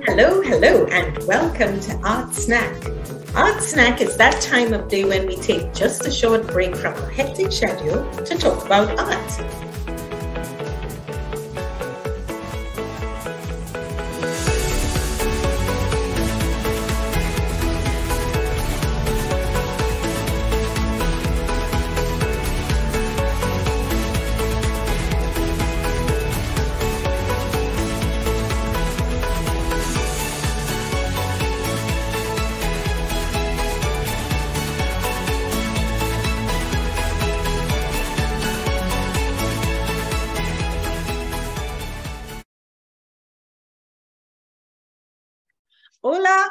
Hello, hello, and welcome to Art Snack. Art Snack is that time of day when we take just a short break from our hectic schedule to talk about art.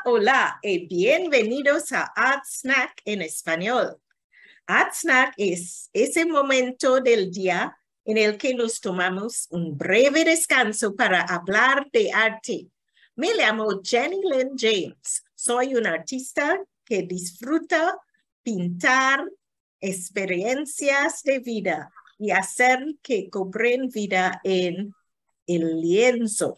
Hola, y bienvenidos a Art Snack en español. Art Snack es ese momento del día en el que nos tomamos un breve descanso para hablar de arte. Me llamo Jenny Lynn James. Soy un artista que disfruta pintar experiencias de vida y hacer que cobren vida en el lienzo.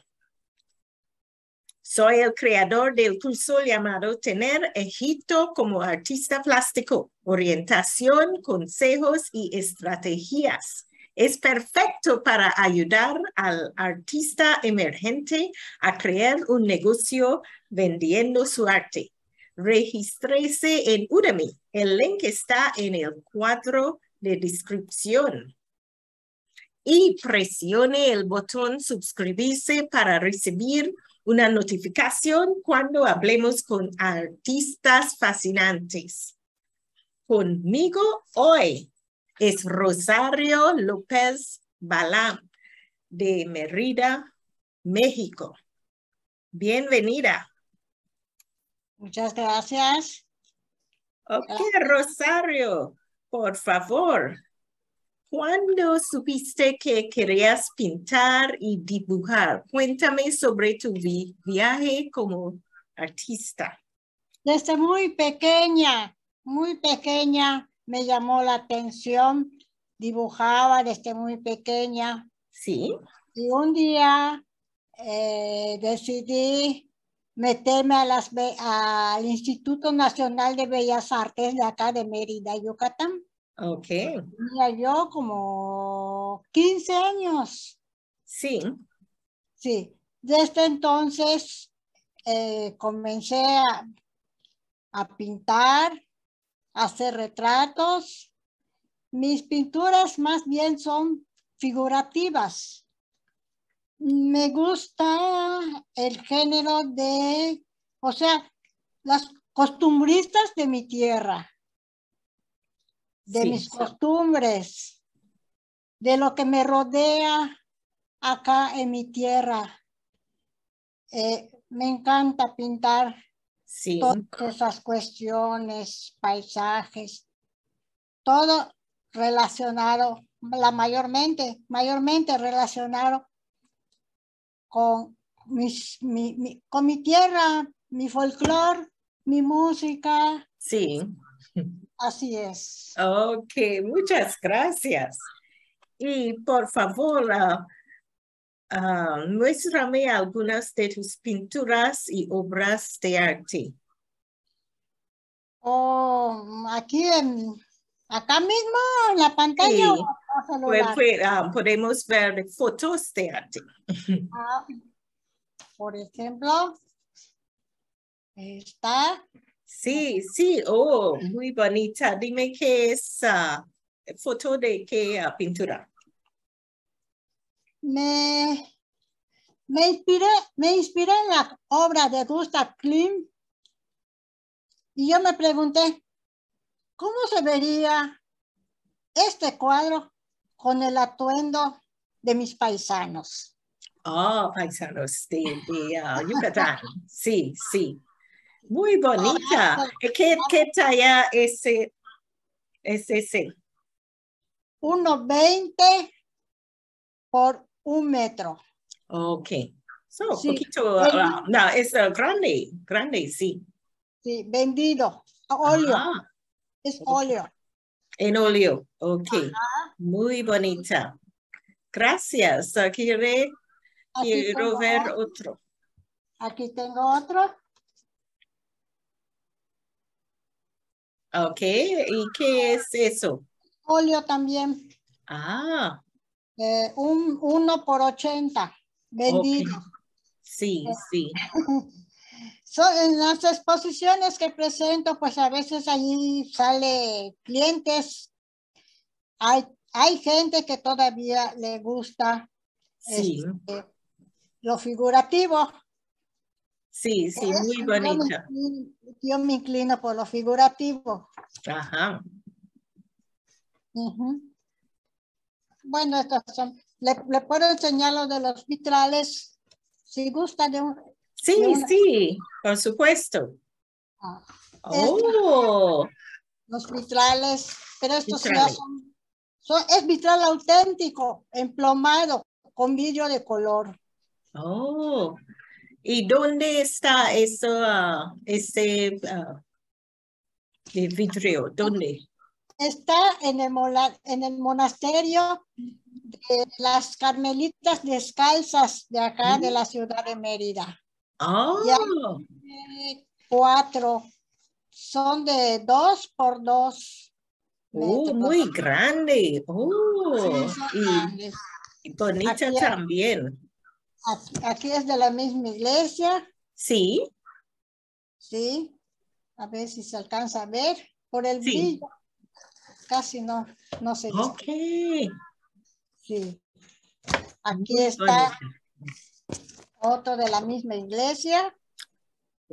Soy el creador del curso llamado Tener Egipto como artista plástico, orientación, consejos y estrategias. Es perfecto para ayudar al artista emergente a crear un negocio vendiendo su arte. Regístrese en Udemy. El link está en el cuadro de descripción. Y presione el botón suscribirse para recibir una notificación cuando hablemos con artistas fascinantes. Conmigo hoy es Rosario López Balam de Mérida, México. Bienvenida. Muchas gracias. Ok, Rosario, por favor, ¿Cuándo supiste que querías pintar y dibujar? Cuéntame sobre tu viaje como artista. Desde muy pequeña, muy pequeña, me llamó la atención. Dibujaba desde muy pequeña. Sí. Y un día eh, decidí meterme a las, al Instituto Nacional de Bellas Artes de acá de Mérida, Yucatán. Ok. Tenía yo como 15 años. Sí. Sí. Desde entonces eh, comencé a, a pintar, a hacer retratos. Mis pinturas más bien son figurativas. Me gusta el género de, o sea, las costumbristas de mi tierra de mis costumbres, de lo que me rodea acá en mi tierra. Eh, me encanta pintar todas esas cuestiones, paisajes, todo relacionado, la mayormente, mayormente relacionado con, mis, mi, con mi tierra, mi folclore, mi música. Sí. Así es. Ok, muchas gracias. Y por favor, uh, muéstrame algunas de tus pinturas y obras de arte. Oh, aquí en, acá mismo en la pantalla. Pues, pues, podemos ver fotos de arte. Ah, por ejemplo, está Sí, sí, oh, muy bonita. Dime qué es uh, foto de qué uh, pintura. Me, me, inspiré, me inspiré en la obra de Gustav Klimt y yo me pregunté, ¿cómo se vería este cuadro con el atuendo de mis paisanos? Oh, paisanos de, de uh, Yucatán. sí, sí. Muy bonita. ¿Qué, qué talla es, es ese? 1,20 por un metro. Ok. So, sí. poquito, uh, no, es uh, grande, grande, sí. Sí, vendido. Óleo. Es óleo. En óleo, ok. Muy bonita. Gracias. Uh, quiero ver otro. Aquí tengo otro. Ok, ¿y qué es eso? Folio también. Ah, eh, un 1 por 80 vendido. Sí, sí. So, en las exposiciones que presento, pues a veces allí sale clientes. Hay, hay gente que todavía le gusta Sí, este, lo figurativo. Sí, sí, Eso, muy yo me bonita. Yo me inclino por lo figurativo. Ajá. Bueno, estos son. Le, le puedo enseñar lo de los vitrales. Si gusta de un. Sí, De una- sí, por supuesto. ah, Oh, los vitrales, pero estos ya Vitrales. son, son- es vitral auténtico, emplomado, con vidrio de color. oh. ¿Y dónde está eso, ah, ese ah, vidrio? ¿Dónde? Está en el, en el monasterio de las Carmelitas Descalzas de acá de la ciudad de Mérida. Oh, cuatro, son de dos por dos. oh, muy grande. Oh, Sí, y, y bonita también. Aquí, aquí es de la misma iglesia, Sí, ¿sí? A ver si se alcanza a ver por el Sí. brillo. Casi no, no se ok. dice. Sí. Aquí está otro de la misma iglesia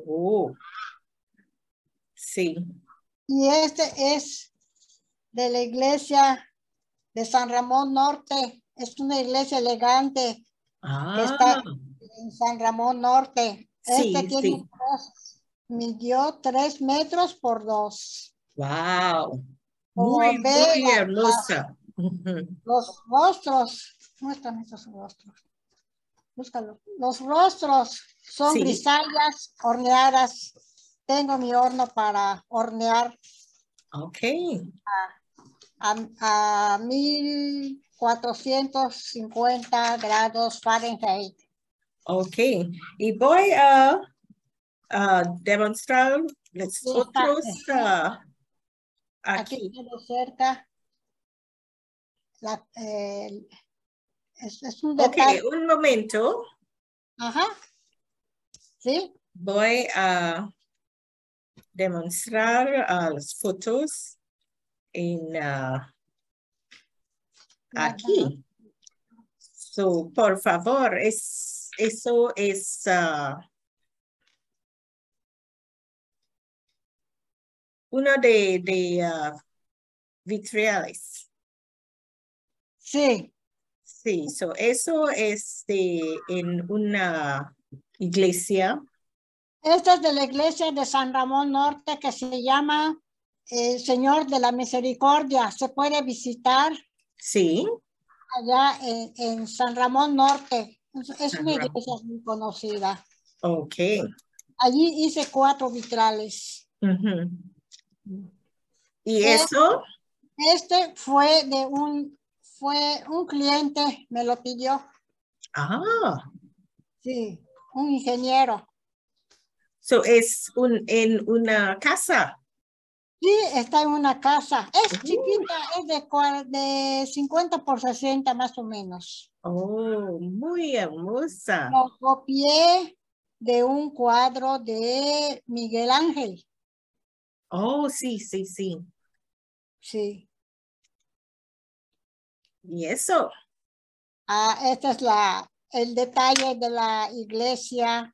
Oh, sí. y este es de la iglesia de San Ramón Norte. Es una iglesia elegante Ah, está- en San Ramón Norte. Sí, Este tiene sí. tres- midió tres metros por dos. wow. Como Muy, muy la- hermosa. Los rostros, muéstrame esos rostros. Búscalo. Los rostros son Sí. grisallas horneadas. Tengo mi horno para hornear Ok. a, a 1450 grados Fahrenheit. Ok. Y voy a, a demostrar los otros ah, Aquí aquí. cerca. La, eh, es, es un Ok, detalle. un momento. Ajá. ¿Sí? Voy a demostrar ah, las fotos en ah, aquí. So, por favor, es, eso es ah, uno de, de ah, vitriales. Sí. Sí, so eso es de, en una iglesia. Esta es de la iglesia de San Ramón Norte que se llama eh, Señor de la Misericordia. Se puede visitar Sí, allá en, en San Ramón Norte. Es, San una Ramón. iglesia muy conocida. ok. Allí hice cuatro vitrales. ¿Y Eh, eso? Este fue de un, fue un cliente, me lo pidió. Ah, Sí, un ingeniero. so es un, en una casa. Sí, está en una casa. Es Uh. chiquita, es de, de 50 por 60 más o menos. Oh, muy hermosa. Lo copié de un cuadro de Miguel Ángel. Oh, sí, sí, sí. Sí. ¿Y eso? Ah, este es la, el detalle de la iglesia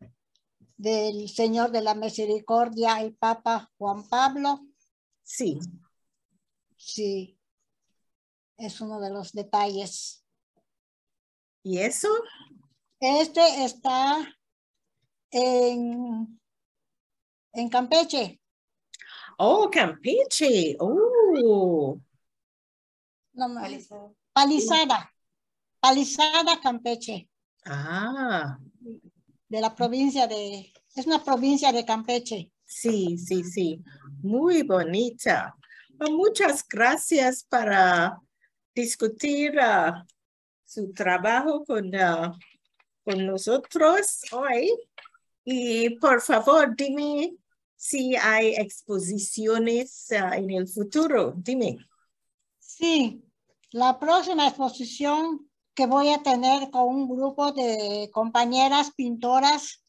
del Señor de la Misericordia, el Papa Juan Pablo. Sí. Sí. Es uno de los detalles. ¿Y eso? Este está en, en Campeche. Oh, Campeche. Oh, No me- Palizada. Palizada, Campeche. ah, De la provincia de. Es una provincia de Campeche. Sí, sí, sí. Muy bonita. Pues muchas gracias para discutir ah, su trabajo con, ah, con nosotros hoy. Y por favor, dime si hay exposiciones ah, en el futuro. Dime. Sí, la próxima exposición que voy a tener con un grupo de compañeras pintoras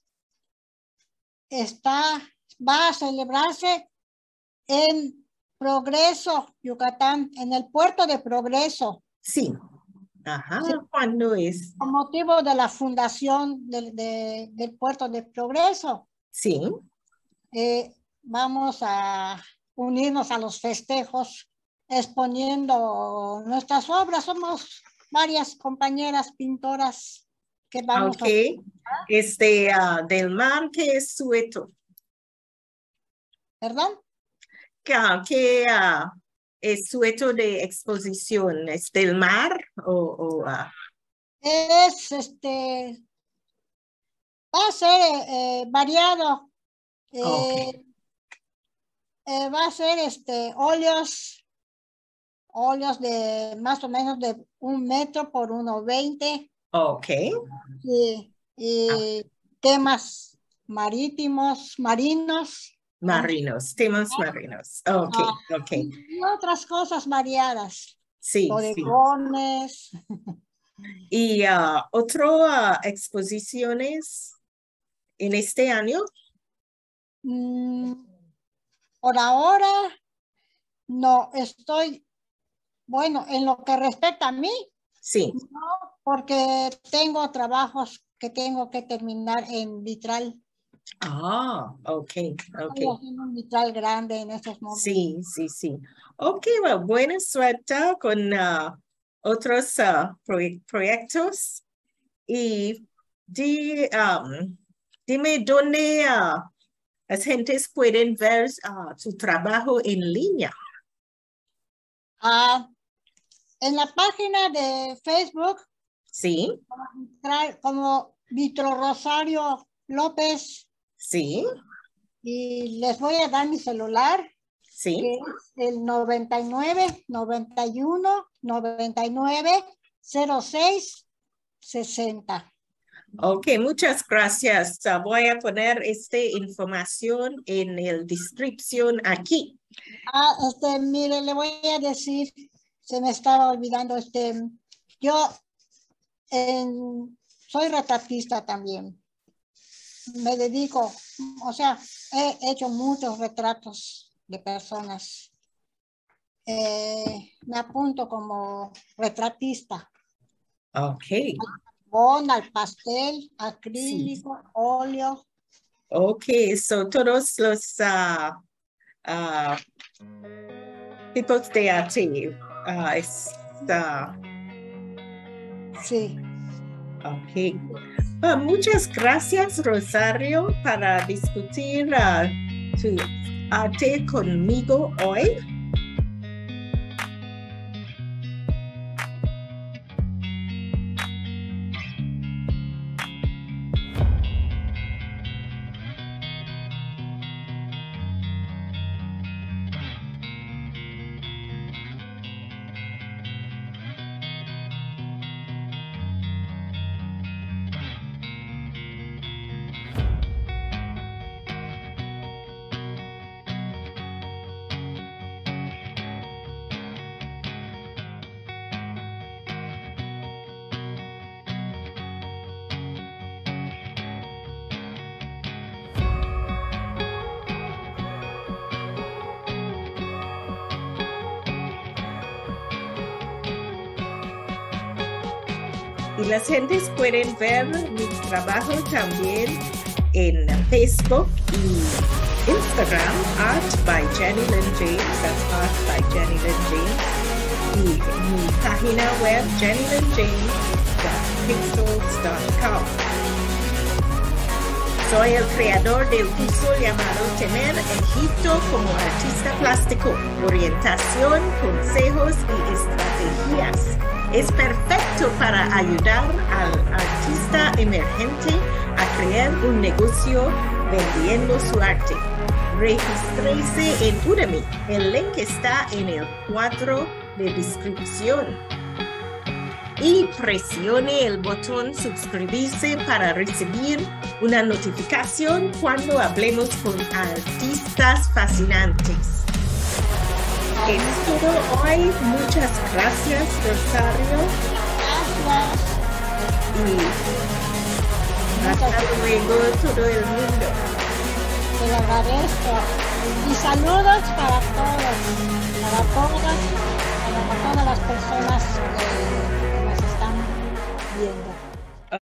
está, va a celebrarse en Progreso, Yucatán, en el puerto de Progreso. Sí. Ajá. ¿Cuándo es? Con motivo de la fundación del, del puerto de Progreso. Sí. Eh, vamos a unirnos a los festejos exponiendo nuestras obras. Somos varias compañeras pintoras que vamos okay. a... Este, uh, del mar, ¿qué es sueto? ¿Perdón? ¿Qué, uh, es sueto de exposición? ¿Es del mar o...? o uh... Es, este, va a ser eh, variado. Okay. Eh, va a ser este, óleos, óleos de más o menos de un metro por uno veinte. Ok. Sí, y ah. temas marítimos, marinos. Marinos, temas ah. marinos. Ok, ah, ok. Y otras cosas variadas. Sí. Bodegones. Sí. ¿Y uh, otras exposiciones en este año? Mm, por ahora, no estoy, bueno, en lo que respecta a mí. Sí. No, porque tengo trabajos que tengo que terminar en vitral. Ah, ok, ok. un grande en estos momentos. Sí, sí, sí. Ok, well, buena suerte con uh, otros uh, proye proyectos. Y di, um, dime dónde uh, las gentes pueden ver su trabajo en línea. Ah, en la página de Facebook. Sí. Como Vitro Rosario López. Sí. Y les voy a dar mi celular. Sí. Que es el 99 91 99 06 60. Ok, muchas gracias. Uh, voy a poner esta información en la descripción aquí. Ah, este, mire, le voy a decir, se me estaba olvidando, este, yo en, soy retratista también. Me dedico, o sea, he hecho muchos retratos de personas. Eh, me apunto como retratista. Ok al pastel, acrílico, sí. óleo. Ok, so todos los uh, uh, tipos de arte uh, está. Sí. Ok. Uh, muchas gracias, Rosario, para discutir tu arte conmigo hoy. Y las gentes pueden ver mi trabajo también en Facebook y Instagram, Art by Jenny Lynn James, that's Art by Jenny Lynn James, y mi página web jennylynnjames.pixels.com. Soy el creador del curso llamado Tener Egipto como artista plástico, orientación, consejos y estrategias es perfecto para ayudar al artista emergente a crear un negocio vendiendo su arte. Regístrese en Udemy. El link está en el cuadro de descripción. y presione el botón suscribirse para recibir una notificación cuando hablemos con artistas fascinantes. Es todo hoy. Muchas gracias, Rosario. Gracias. Y hasta luego todo el mundo. Te lo agradezco. Y saludos para todos, para todas, para todas las personas que nos están viendo.